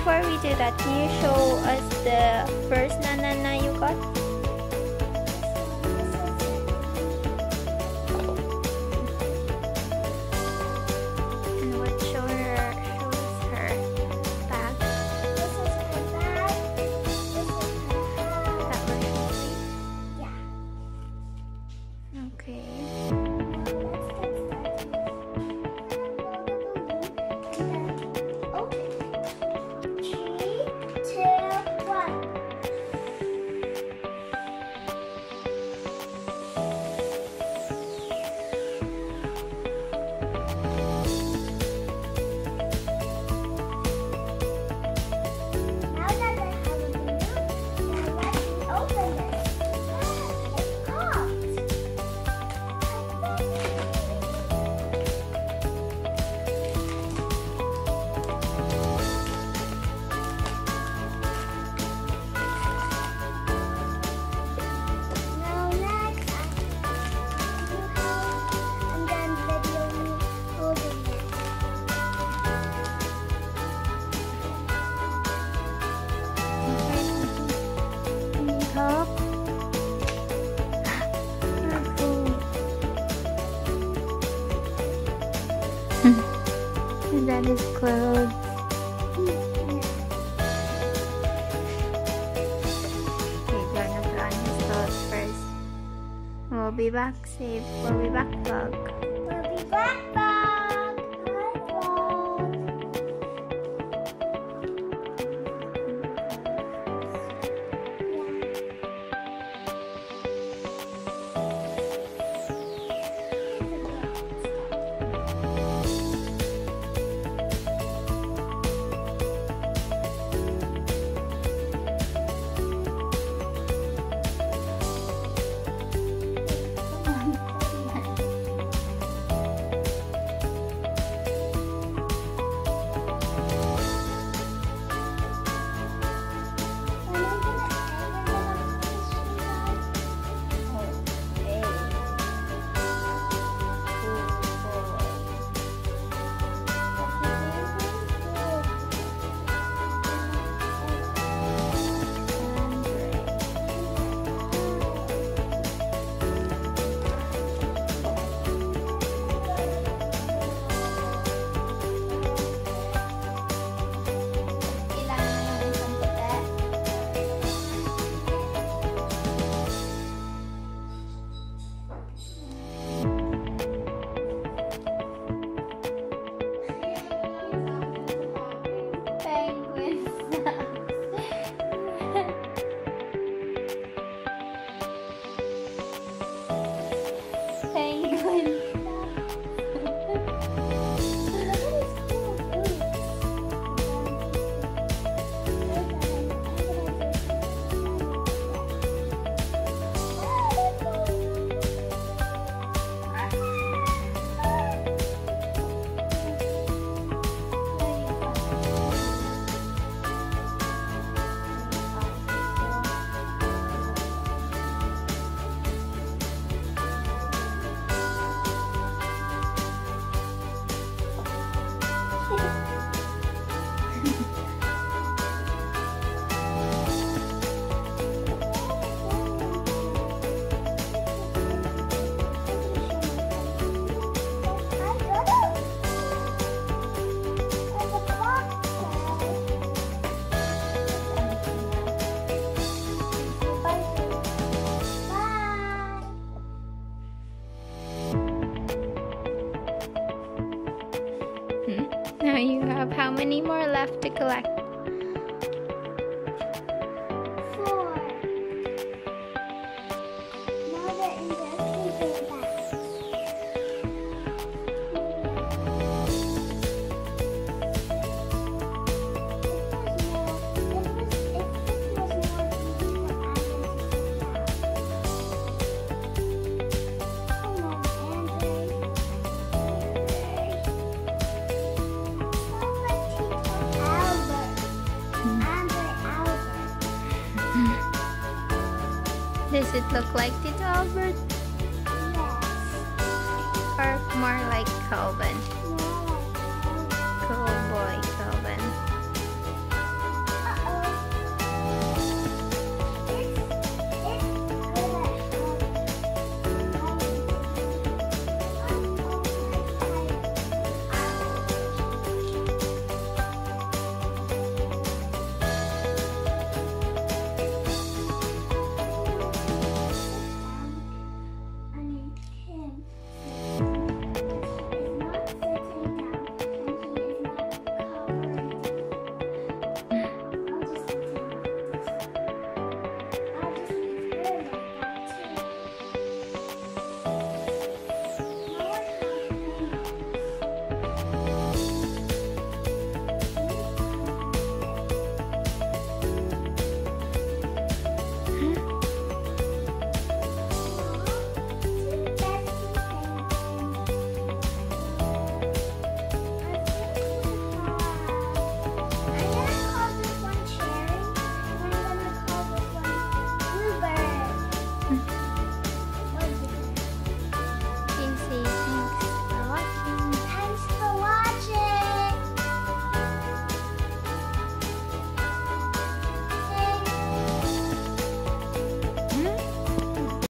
before we do that, can you show us the first banana you got? That is. Okay, gonna put on his clothes first. We'll be back safe. We'll be back. We'll be back. You have how many more left to collect? Does it look like Tito Albert Yes. or more like Calvin?